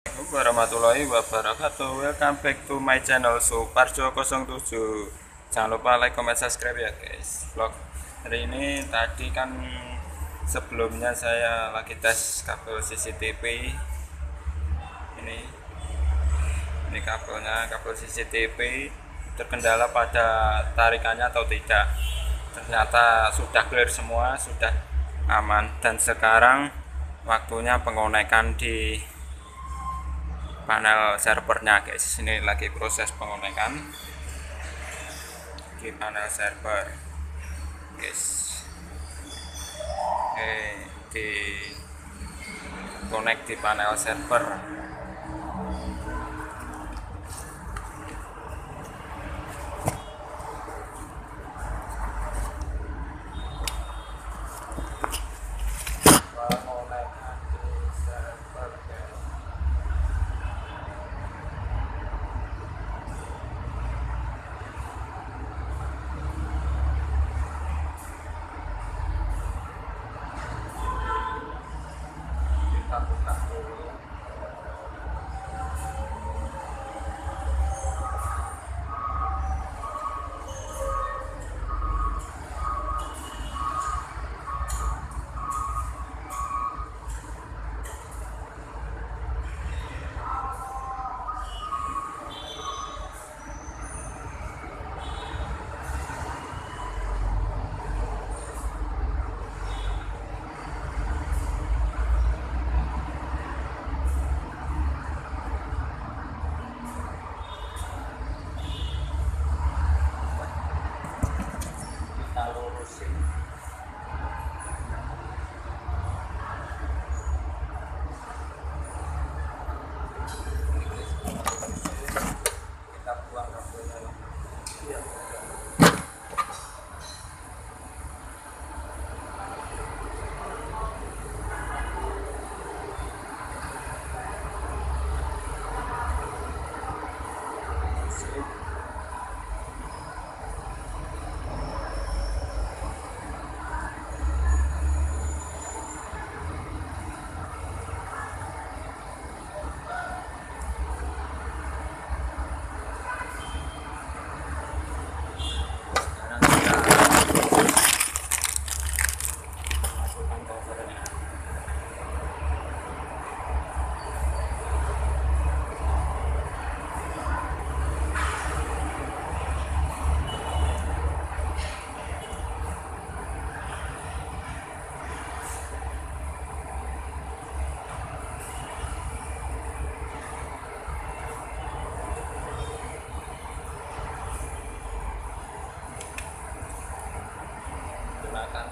Assalamualaikum warahmatullahi wabarakatuh. Welcome back to my channel Suparjo07 Jangan lupa like, comment, subscribe ya guys. Vlog hari ini tadi kan Sebelumnya saya lagi tes kabel CCTV Ini Ini kabelnya, kabel CCTV Terkendala pada tarikannya atau tidak. Ternyata sudah clear semua, sudah aman. Dan sekarang waktunya pengonekan di panel servernya. Guys ini lagi proses pengonekan. Di panel server. Guys. Oke di connect di panel server すごい。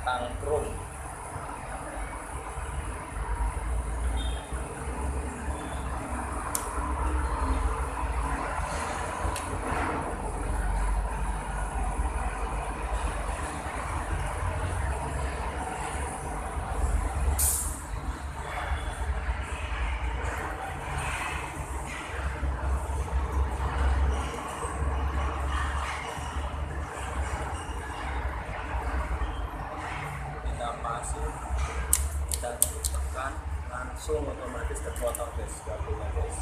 Tangkrum langsung otomatis terpotong guys kabelnya guys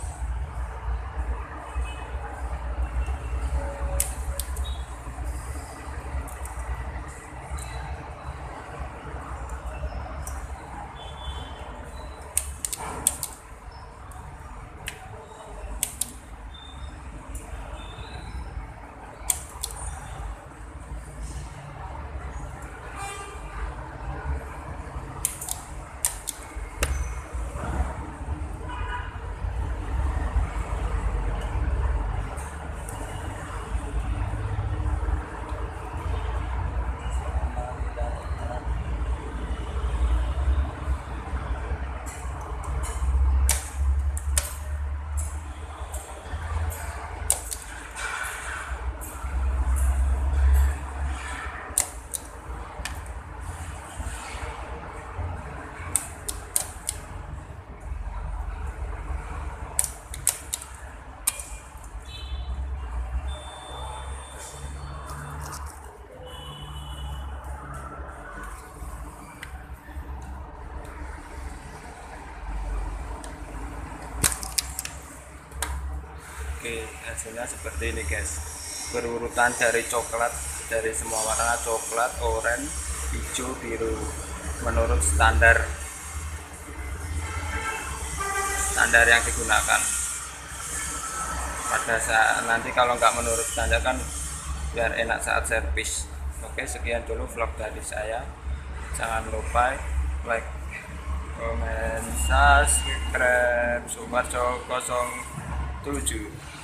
oke hasilnya seperti ini guys. Berurutan dari coklat dari semua warna coklat oranye hijau biru. Menurut standar standar yang digunakan. Pada saat nanti kalau nggak menurut standar kan biar enak saat servis. Oke sekian dulu vlog dari saya. Jangan lupa like komen subscribe Sumarjo 07